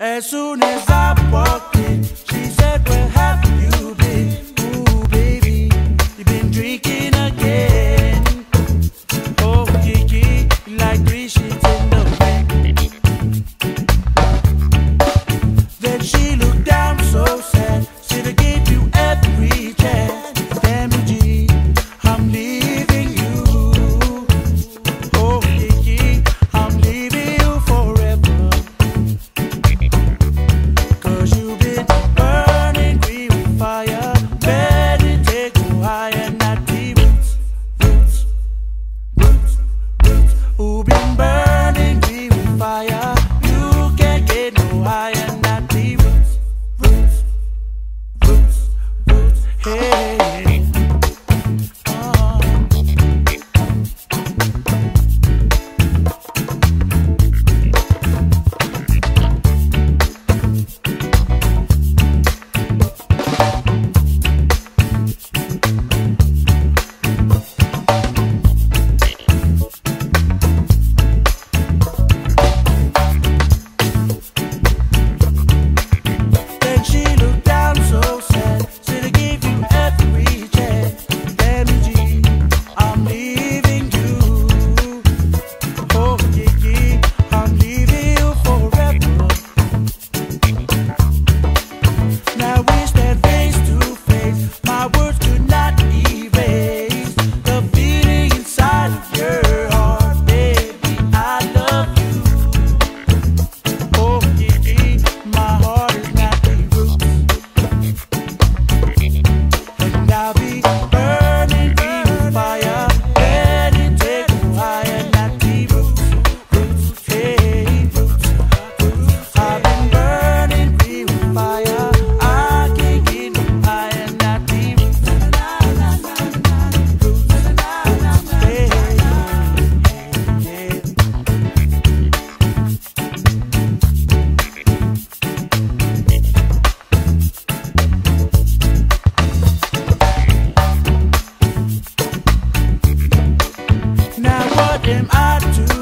As soon as I walk in, am I to?